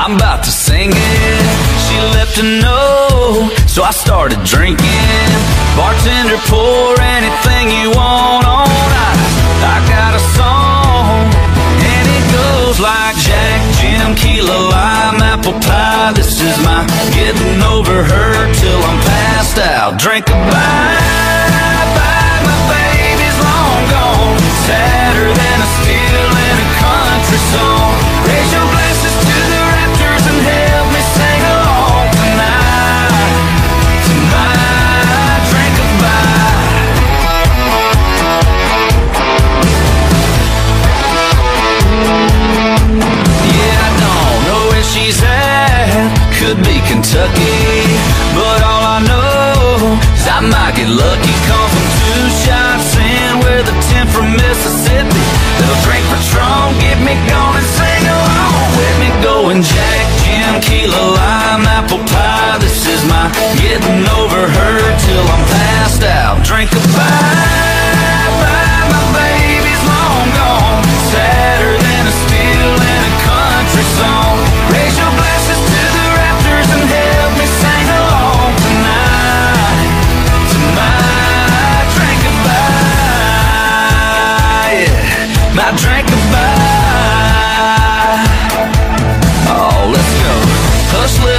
I'm about to sing it. She left a note, so I started drinking. Bartender, pour anything you want on ice. I got a song, and it goes like Jack, Jim, Kilo, lime, apple pie. This is my getting over her till I'm passed out. Drink a bye, Could be Kentucky. But all I know is I might get lucky. Come from two shots in with a 10 from Mississippi. They'll drink Patron, get me going and sing along with me. Going Jack, Jim, Kilo, lime, apple pie. This is my getting over her till I'm passed out. Drink a bye,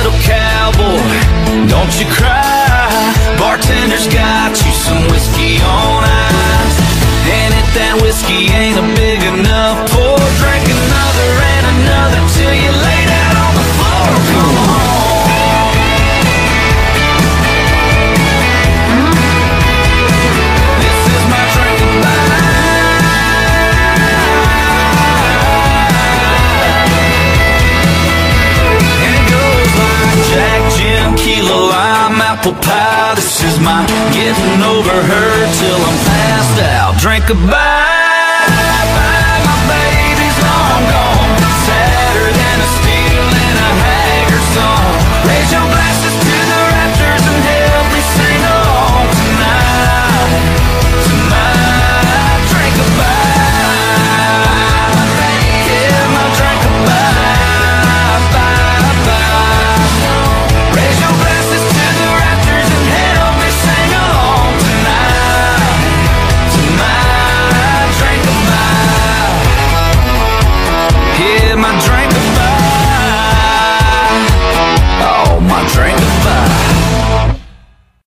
little cowboy, don't you cry. Apple pie. This is my getting over her till I'm passed out. Drink a song. Raise your